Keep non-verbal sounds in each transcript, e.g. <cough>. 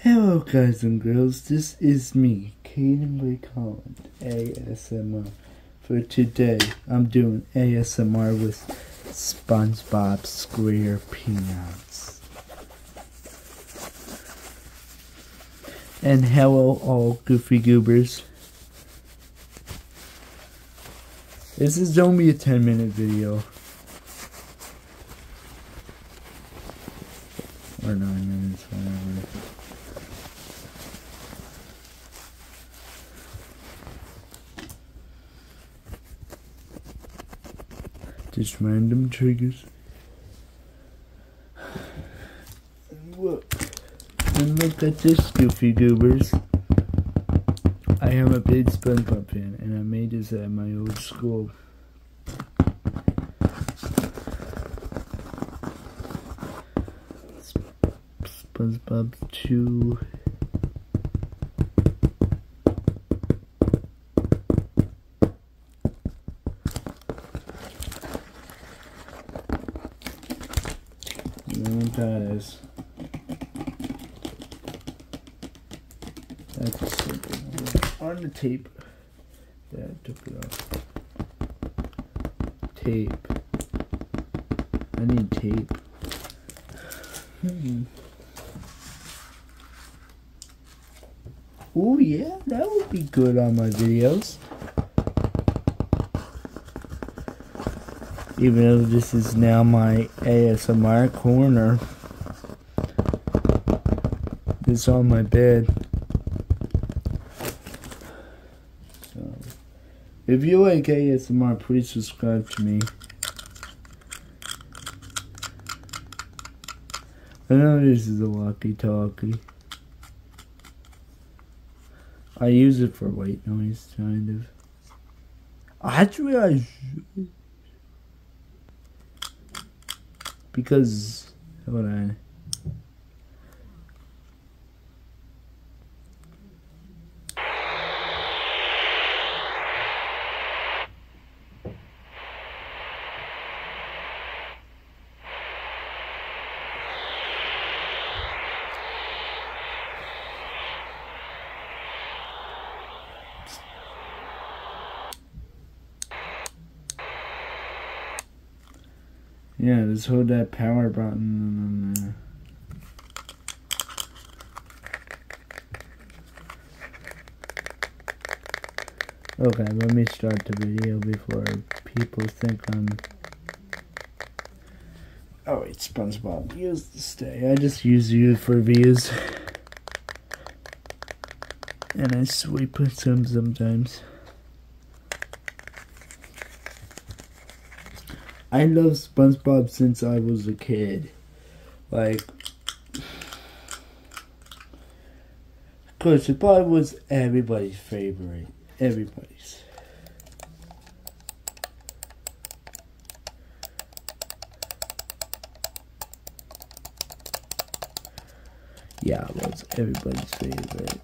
Hello guys and girls, this is me, Caiden Blake Holland, ASMR. For today, I'm doing ASMR with SpongeBob SquarePants. And hello all goofy goobers. This is only a 10 minute video. Just random triggers. And look. And look at this, Goofy Goobers. I am a big SpongeBob fan, and I made this at my old school. SpongeBob 2. No guys. That's. On the tape. Yeah, I took it off. Tape. I need tape. Hmm. Oh yeah, that would be good on my videos. Even though this is now my ASMR corner. It's on my bed. If you like ASMR, please subscribe to me. I know this is a walkie-talkie. I use it for white noise, kind of. Actually, I should. Because, hold on. Yeah, just hold that power button and then, uh... Okay, let me start the video before people think I'm... Oh wait, SpongeBob, use to stay. I just use you for views. And I sweep some sometimes. I love SpongeBob since I was a kid. Like, because SpongeBob was everybody's favorite. Everybody's. Yeah, it was everybody's favorite.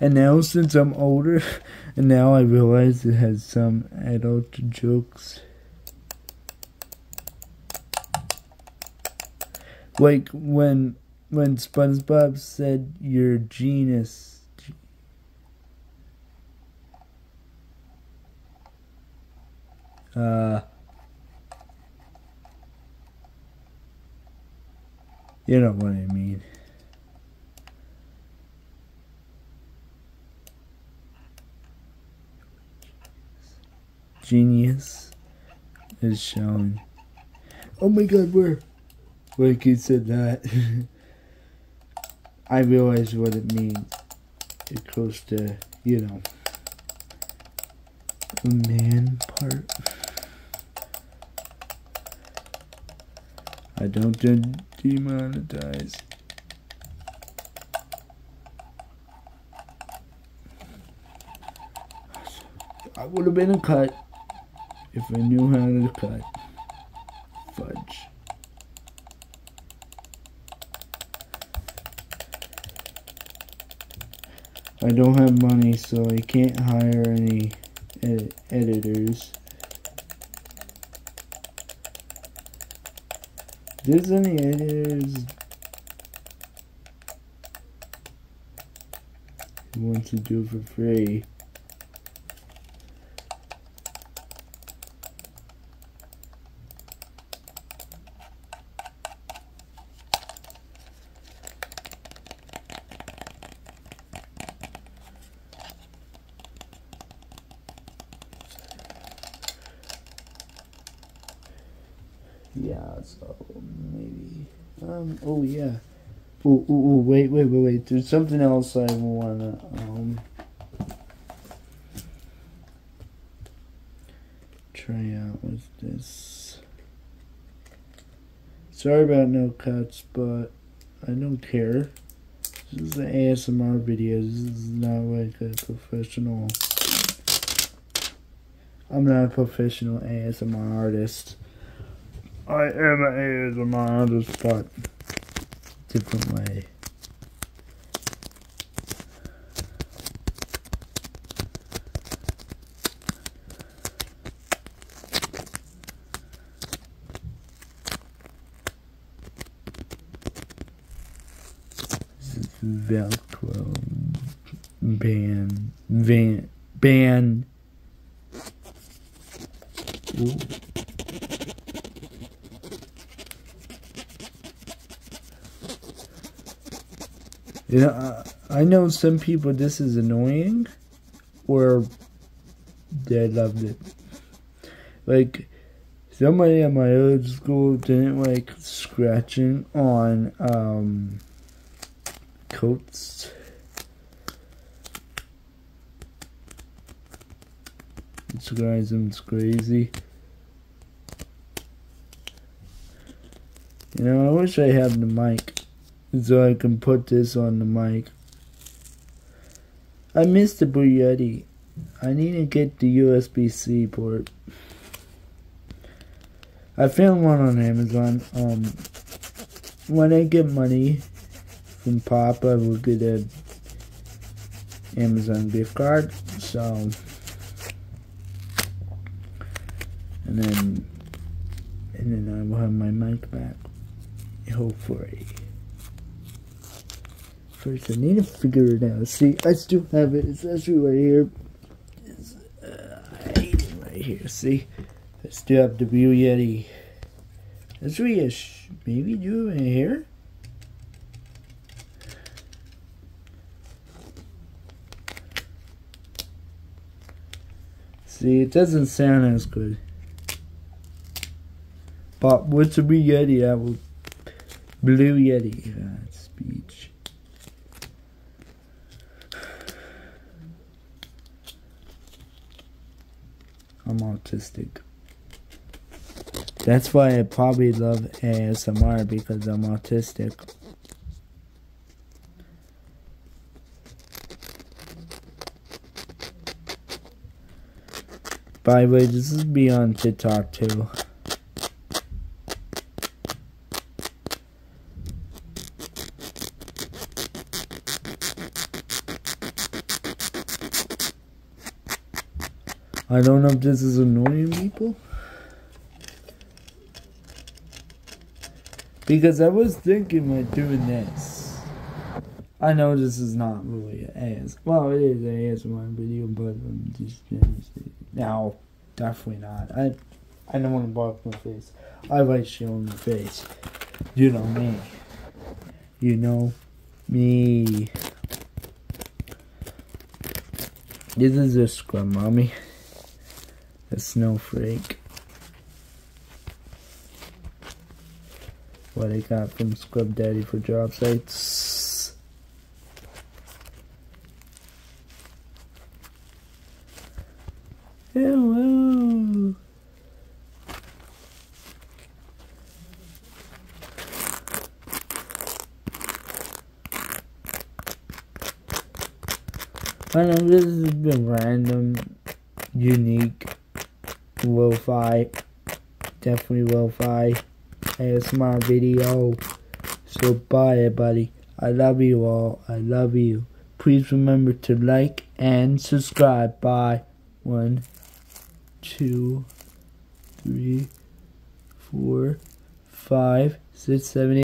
And now, since I'm older, <laughs> and now I realize it has some adult jokes. Like when when SpongeBob said you're genius. Uh You know what I mean. Genius is shown. Oh my god, where? Like you said that. <laughs> I realized what it means. It's close to, you know, the man part. I don't de demonetize. I would have been a cut if I knew how to cut. Fudge. I don't have money, so I can't hire any ed editors. there's any who want to do for free. Yeah, so maybe. Um. Oh yeah. Wait, wait, wait, wait. There's something else I wanna um try out with this. Sorry about no cuts, but I don't care. This is an ASMR video. This is not like a professional. I'm not a professional ASMR artist. I am an ASMR artist, but different way. This is Velcro band van band. Ooh. You know, I, I know some people this is annoying, or they loved it. Like, somebody at my old school didn't like scratching on um, coats. This crazy. You know, I wish I had the mic so I can put this on the mic. I missed the Blue Yeti. I need to get the USB-C port. I found one on Amazon. Um, when I get money from Pop, I will get a Amazon gift card. So, and then, and then I will have my mic back. Hopefully. First, I need to figure it out. See, I still have it. It's actually right here. It's, uh, right here. See, I still have the Blue Yeti. Let's really maybe do it here. See, it doesn't sound as good. But with the Blue Yeti, I will. Blue Yeti. Uh, speech. I'm autistic. That's why I probably love ASMR because I'm autistic. By the way, this is be on TikTok too. I don't know if this is annoying people. Because I was thinking of doing this. I know this is not really an AS. Well, it is an ASMR video, but I'm just now definitely not. I I don't want to block my face. I like showing my face. You know me. You know me. This is a Scrub Mommy. A snowflake. What I got from Scrub Daddy for job sites. Hello. I know this has been random, unique, lo-fi, definitely lo-fi ASMR video. So bye everybody. I love you all. I love you. Please remember to like and subscribe. Bye. One, two, three, four, five, six, seven, eight.